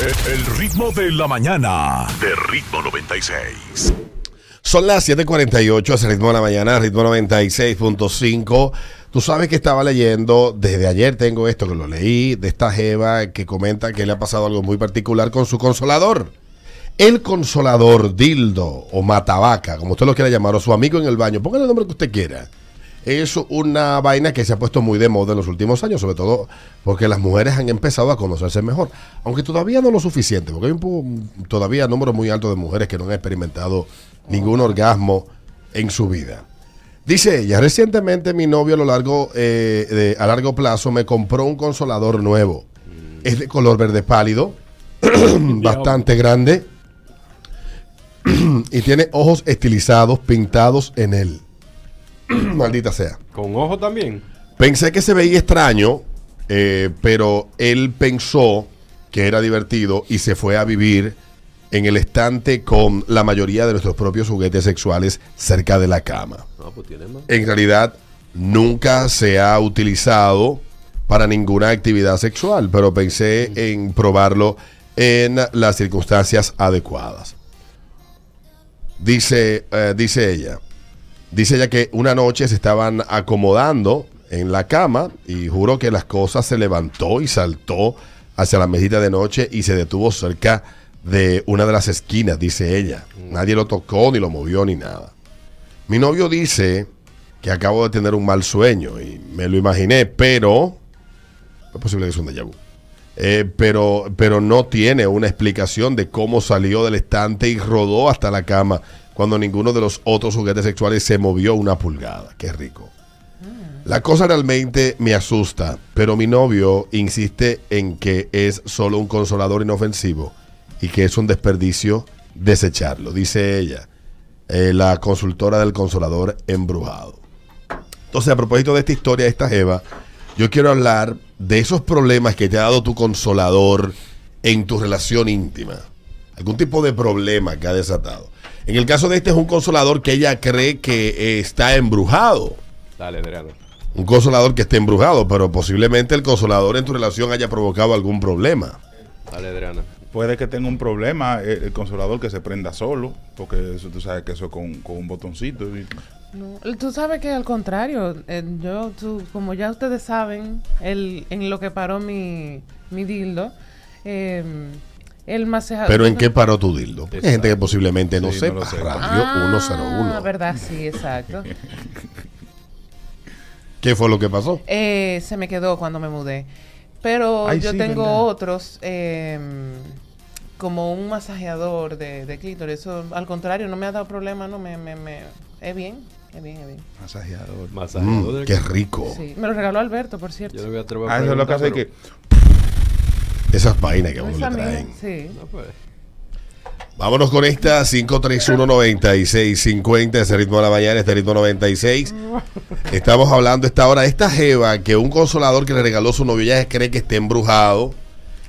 El ritmo de la mañana de Ritmo 96. Son las 7:48, es el ritmo de la mañana, ritmo 96.5. Tú sabes que estaba leyendo, desde ayer tengo esto que lo leí, de esta Jeva que comenta que le ha pasado algo muy particular con su consolador. El consolador, dildo o matabaca, como usted lo quiera llamar, o su amigo en el baño, póngale el nombre que usted quiera. Es una vaina que se ha puesto muy de moda en los últimos años, sobre todo porque las mujeres han empezado a conocerse mejor. Aunque todavía no lo suficiente, porque hay un poco, todavía número muy alto de mujeres que no han experimentado ningún orgasmo en su vida. Dice ella, recientemente mi novio a lo largo, eh, de- a largo plazo me compró un consolador nuevo. Es de color verde pálido, bastante grande y tiene ojos estilizados pintados en él. Maldita sea. Con ojo también. Pensé que se veía extraño, eh, pero él pensó que era divertido y se fue a vivir en el estante con la mayoría de nuestros propios juguetes sexuales cerca de la cama. No, pues tiene más. En realidad, nunca se ha utilizado para ninguna actividad sexual, pero pensé en probarlo en las circunstancias adecuadas. Dice, eh, dice ella, dice ella que una noche se estaban acomodando en la cama y juro que las cosas se levantó y saltó hacia la mesita de noche y se detuvo cerca de una de las esquinas, dice ella. Nadie lo tocó, ni lo movió, ni nada. Mi novio dice que acabo de tener un mal sueño y me lo imaginé, pero es posible que sea un déjà vu. Eh, pero, pero no tiene una explicación de cómo salió del estante y rodó hasta la cama cuando ninguno de los otros juguetes sexuales se movió una pulgada. Qué rico. La cosa realmente me asusta, pero mi novio insiste en que es solo un consolador inofensivo y que es un desperdicio desecharlo, dice ella, eh, la consultora del consolador embrujado. Entonces, a propósito de esta historia, de esta Eva, yo quiero hablar de esos problemas que te ha dado tu consolador en tu relación íntima. Algún tipo de problema que ha desatado. En el caso de este es un consolador que ella cree que eh, está embrujado. Dale, Adriano. Un consolador que esté embrujado, pero posiblemente el consolador en tu relación haya provocado algún problema. Dale, Adriana. Puede que tenga un problema eh, el, consolador que se prenda solo, porque eso tú sabes que eso con, con un botoncito. y- No, tú sabes que al contrario, eh, yo, tú, como ya ustedes saben, el, en lo que paró mi, mi dildo, eh, el masajador... Pero ¿en qué paró tu dildo? Hay gente que posiblemente no Sí, no sepa. lo sé. Radio Ah, 101. verdad, sí, exacto. ¿Qué fue lo que pasó? Eh, se me quedó cuando me mudé. Pero Ay, yo sí, tengo verdad. otros, eh, como un masajeador de, de clítoris. Eso, al contrario, no me ha dado problema, no me... me, me es bien, es bien, es bien. Masajeador. Masajeador. Mm, qué rico. Sí, me lo regaló Alberto, por cierto. Yo no voy a atrever a Ah, eso es lo que hace que. Esas vainas que a uno le traen. Sí. No, pues. Vámonos con esta 5319650, ese ritmo de la mañana, este ritmo 96. Estamos hablando esta hora de esta jeva que un consolador que le regaló su novio, ella cree que está embrujado.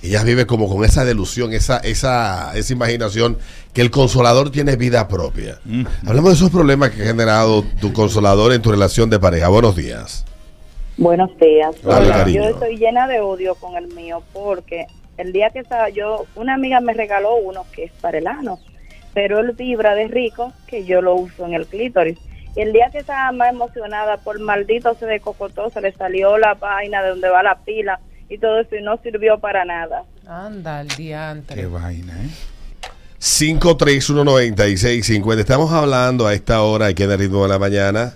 Ella vive como con esa delusión, esa, esa, esa imaginación que el consolador tiene vida propia. Hablamos de esos problemas que ha generado tu consolador en tu relación de pareja. Buenos días. Buenos días. Dale, Hola, cariño. yo estoy llena de odio con el mío porque el día que estaba yo, una amiga me regaló uno que es para el ano, pero él vibra de rico que yo lo uso en el clítoris. Y el día que estaba más emocionada por maldito se decocotó, se le salió la vaina de donde va la pila y todo eso y no sirvió para nada. Anda, el diantre. Qué vaina, ¿eh? 5319650. Estamos hablando a esta hora, aquí en el ritmo de la mañana,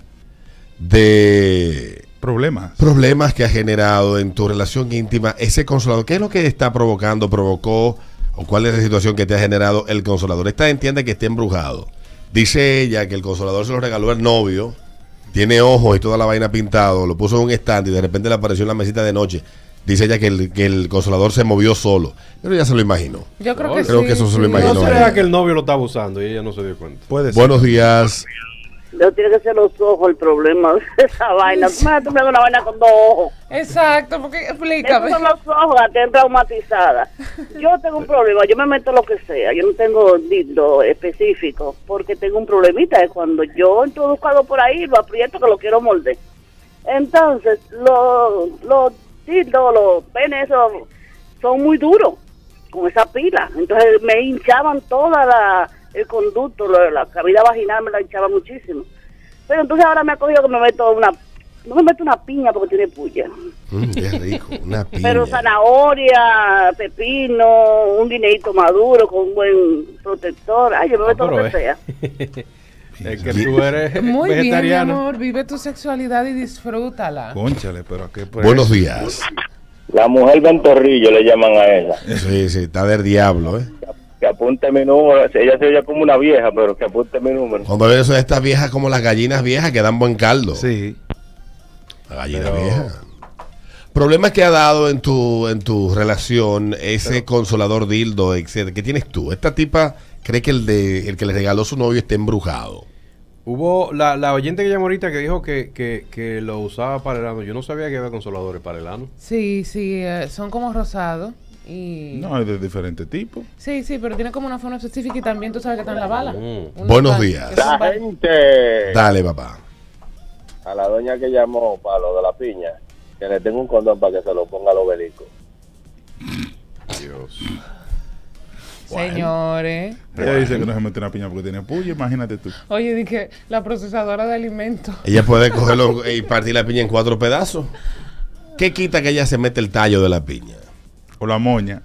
de Problemas. problemas que ha generado en tu relación íntima ese consolador. ¿Qué es lo que está provocando, provocó o cuál es la situación que te ha generado el consolador? Esta entiende que está embrujado. Dice ella que el consolador se lo regaló el novio, tiene ojos y toda la vaina pintado, lo puso en un stand y de repente le apareció en la mesita de noche. Dice ella que el, que el consolador se movió solo. Pero ya se lo imaginó. Yo creo que Creo sí, que eso se lo imaginó No será que el novio lo estaba usando y ella no se dio cuenta. Puede ser. Buenos días. No tiene que ser los ojos el problema de esa vaina. Tú me una vaina con dos ojos. Exacto, porque Esos explícame. son los ojos, la tienen traumatizada. Yo tengo un problema, yo me meto lo que sea, yo no tengo dildo específico, porque tengo un problemita, es cuando yo introduzco algo por ahí, lo aprieto que lo quiero morder. Entonces, los los dildos, los penes, esos, son muy duros. con esa pila. Entonces me hinchaban toda la, el conducto, lo- la cavidad vaginal me la hinchaba muchísimo. Pero entonces ahora me ha cogido que me meto una, no me meto una piña porque tiene puya. Mm, qué rico, una piña. Pero zanahoria, pepino, un guineito maduro con un buen protector. Ay, yo me meto lo que sea. es, que tú eres Muy bien, mi amor. Vive tu sexualidad y disfrútala. Conchale, pero a qué pre- Buenos días. La mujer ventorrillo le llaman a ella. Sí, sí, está del diablo, ¿eh? Apunte mi número. Ella se oye como una vieja, pero que apunte mi número. Cuando ves eso, estas viejas como las gallinas viejas que dan buen caldo. Sí. La gallina Pero- vieja. Problemas que ha dado en tu, en tu relación ese consolador dildo, etcétera. ¿Qué tienes tú? Esta tipa cree que el de el que le regaló su novio está embrujado. Hubo la, la oyente que llamó ahorita que dijo que, que, que lo usaba para el ano. Yo no sabía que había consoladores para el ano. Sí, sí, eh, son como rosados. Y... No, es de diferente tipo. Sí, sí, pero tiene como una forma específica y también tú sabes que está en la bala. Mm. Buenos días. La gente. Dale, papá. A la doña que llamó para lo de la piña, que le tengo un condón para que se lo ponga al obelisco. Dios. Señores. Ella dice que no se mete una piña porque tiene puya, imagínate tú. Oye, dije, la procesadora de alimentos. Ella puede cogerlo y partir la piña en cuatro pedazos. ¿Qué quita que ella se mete el tallo de la piña? O la moña.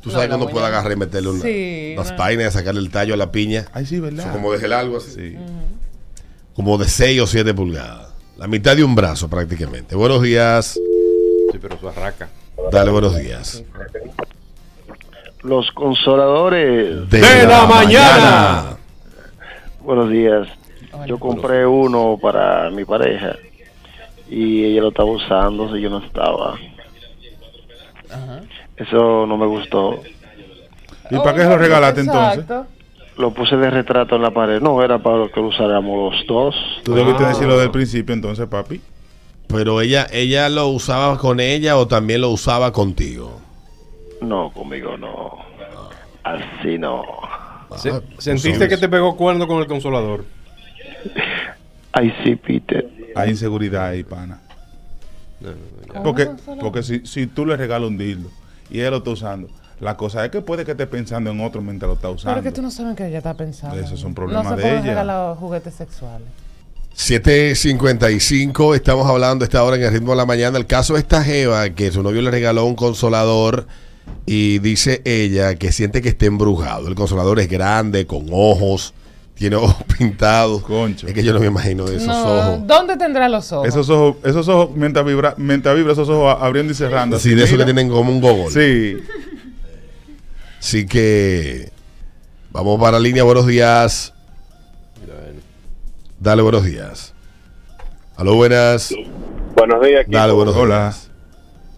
Tú No, sabes la que uno puede no. agarrar y meterle una, Sí, unas no. vainas y sacarle el tallo a la piña. Ay, sí, ¿verdad? Como de gel algo así. Sí. Como de 6 o 7 pulgadas. La mitad de un brazo prácticamente. Buenos días. Sí, pero eso arraca. Dale buenos días. Los consoladores. De, la mañana. Buenos días. Hola. Yo compré uno para mi pareja y ella lo estaba usando si yo no estaba. Ajá. Eso no me gustó. ¿Y para qué se lo regalaste entonces? Lo puse de retrato en la pared. No, era para que lo usáramos los dos. Tú debiste Ah. decirlo del principio entonces, papi. Pero ella, ella lo usaba con ella o también lo usaba contigo. No, conmigo no. Así no. Se- Ah, ¿Sentiste que te pegó cuerno con el consolador? Ay, sí, Peter. Hay inseguridad ahí, pana. No, no, no, ya. ¿Cómo Porque, consolador? porque si, si tú le regalas un dildo y ella lo está usando, la cosa es que puede que esté pensando en otro mientras lo está usando. Pero es que tú no sabes que ella está pensando. Esos son problemas no se de pueden ella. regalar juguetes sexuales. 7.55, estamos hablando esta hora en el ritmo de la mañana. El caso de esta Jeva, que su novio le regaló un consolador y dice ella que siente que está embrujado. El consolador es grande, con ojos, tiene ojos pintados. Concho. Es que yo no me imagino esos No, ojos. ¿Dónde tendrá los ojos? Esos ojos, esos ojos mientras vibra, mientras vibra esos ojos abriendo y cerrando. Así de esos que tienen como un gogol. Sí. Así que vamos para la línea. Buenos días. Dale buenos días. Aló, buenas. Buenos días, equipo. Dale buenos Hola. días.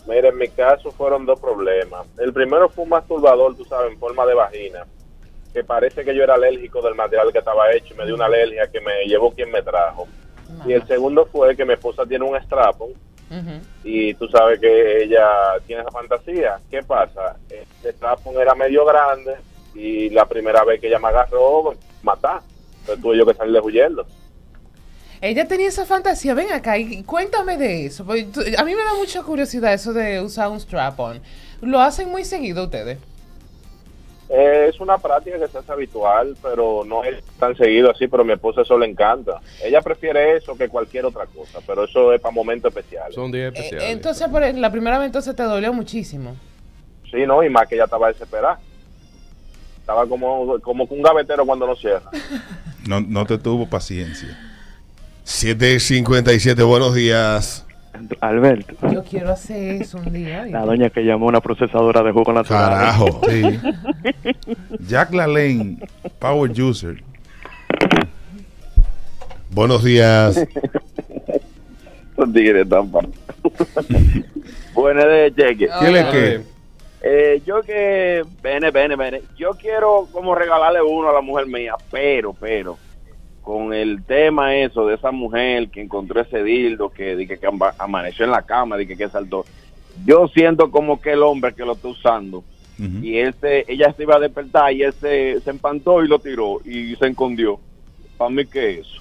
Mira, en mi caso fueron dos problemas. El primero fue un masturbador, tú sabes, en forma de vagina, que parece que yo era alérgico del material que estaba hecho y me dio una alergia que me llevó quien me trajo. Y el segundo fue que mi esposa tiene un strapon y tú sabes que ella tiene esa fantasía. ¿Qué pasa? El strapon era medio grande y la primera vez que ella me agarró, matar. Entonces tuve yo que salir huyendo. Ella tenía esa fantasía. Ven acá y cuéntame de eso. porque tú- a mí me da mucha curiosidad eso de usar un strap-on. ¿Lo hacen muy seguido ustedes? Eh, es una práctica que se hace habitual, pero no es tan seguido así, pero a mi esposa eso le encanta. Ella prefiere eso que cualquier otra cosa, pero eso es para momentos especiales. Son días Eh, especiales. entonces, por la primera vez entonces te dolió muchísimo. Sí, ¿no? Y más que ella estaba desesperada. Estaba como, como que un gavetero cuando no cierra. No, no te tuvo paciencia. 757, buenos días. Alberto, Yo quiero hacer eso un día. la doña que llamó una procesadora de jugo natural. Carajo. Sí. Jack LaLanne, Power User. Buenos días. Los tigres Buenas de cheque. ¿Quién es ver, Eh, yo que, bene, bene, bene, yo quiero como regalarle uno a la mujer mía, pero, pero, con el tema eso de esa mujer que encontró ese dildo, que, di que, amaneció en la cama, de que, que saltó, yo siento como que el hombre que lo está usando, y él se- ella se iba a despertar y él se, se empantó y lo tiró y se escondió. Para mí que es eso.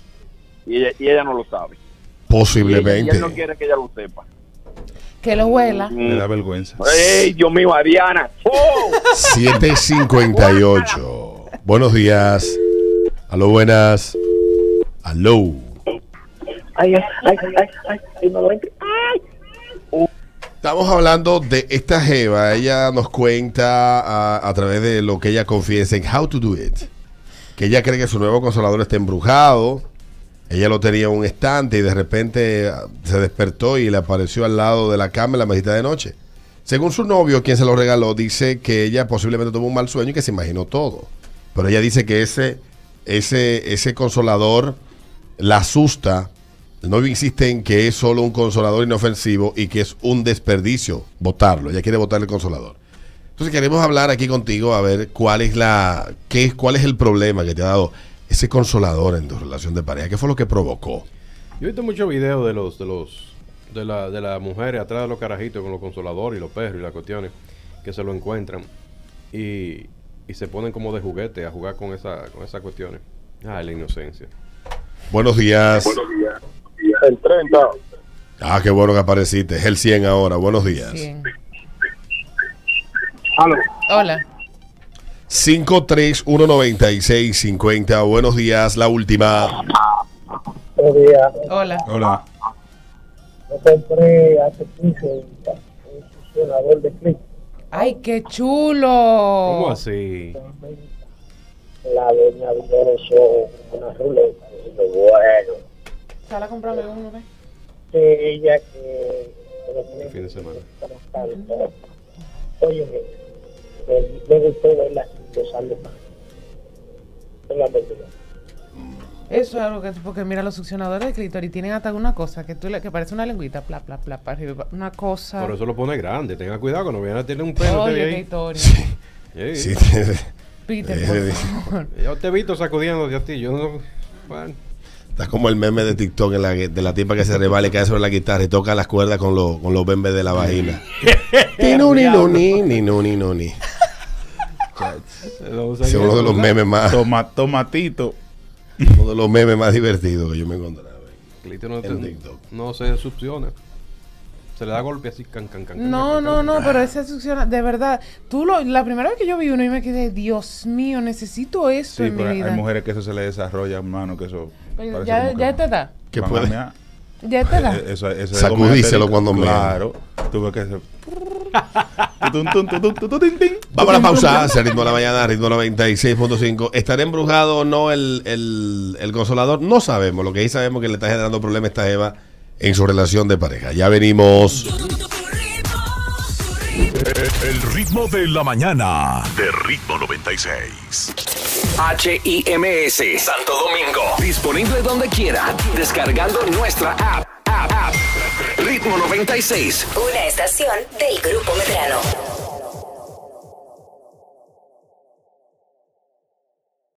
Y ella, y ella no lo sabe. Y, ella- y Posiblemente. él no quiere que ella lo sepa. Que lo huela. Me da vergüenza. ¡Ey, Dios mío, Adriana! ¡Oh! 758. Buenos días. Aló, buenas. Aló. Ay, ay, ay, ay, ay, ay, no, ay, ay. Estamos hablando de esta Jeva. Ella nos cuenta a, a través de lo que ella confiesa en How to Do It. Que ella cree que su nuevo consolador está embrujado. Ella lo tenía en un estante y de repente ah, se despertó y le apareció al lado de la cama en la mesita de noche. Según su novio, quien se lo regaló, dice que ella posiblemente tuvo un mal sueño y que se imaginó todo. Pero ella dice que ese, ese, ese consolador la asusta. El novio insiste en que es solo un consolador inofensivo y que es un desperdicio botarlo. Ella quiere botar el consolador. Entonces queremos hablar aquí contigo a ver cuál es la qué es cuál es el problema que te ha dado ese consolador en tu relación de pareja. ¿Qué fue lo que provocó? Yo he visto muchos videos de los, de los, de la, de las mujeres atrás de los carajitos con los consoladores y los perros y las cuestiones que se lo encuentran y, y se ponen como de juguete a jugar con esa, con esas cuestiones. Ah, la inocencia. Buenos días. El 30. Ah, qué bueno que apareciste. Es el 100 ahora. Buenos días. Bien. Aló. Hola. 5319650. Buenos días. La última. Buenos días. Hola. Hola. Yo compré hace 15 un funcionador de clip. Ay, qué chulo. ¿Cómo así? La doña Villoro son una ruleta. Dice, bueno. Sal a comprarme uno, ve. Que ella que... tiene Fin de semana. Oye, me, me gustó verla gozando más. Es la verdad. Eso es algo que, porque mira, los succionadores de clítoris tienen hasta una cosa que tú le, que parece una lengüita, pla, pla, pla, para arriba, una cosa. Por eso lo pone grande. Tenga cuidado que no vayan a tener un pelo Oye, ahí. historia. Ey, Sí. Peter, Eh, por favor. Yo te he visto sacudiéndote a ti. Yo no. Bueno, Estás como el meme de TikTok en la de la tipa que se rebala y cae sobre la guitarra y toca las cuerdas con, los con los bembes de la vagina. Ni no, ni no, ni, ni no, ni es uno de los memes más, Toma, tomatito. uno de los memes más divertidos que yo me encontraba. Clito no, En te- TikTok. no se succiona. Se le da golpe así, can, can, can. can, No, can, no, can. no, pero ese succiona, de verdad. Tú lo, la primera vez que yo vi uno y me quedé, Dios mío, necesito esto Sí, en mi pero vida. hay mujeres que eso se le desarrolla, hermano, que eso. Oye, ya, que ya te da, ¿Qué van a puede? ya te da. Eh, Eso, eso es Sacudíselo cuando mea. Claro. Tuve que hacer. Vamos a la pausa, se ritmo de la mañana, ritmo 96.5. ¿Estará embrujado o no el, el, el consolador? No sabemos. Lo que sí sabemos es que le está generando problemas a esta Eva en su relación de pareja. Ya venimos. El ritmo de la mañana de Ritmo 96. HIMS Santo Domingo. Disponible donde quiera. Descargando nuestra app. app, app. Ritmo 96. Una estación del Grupo Medrano.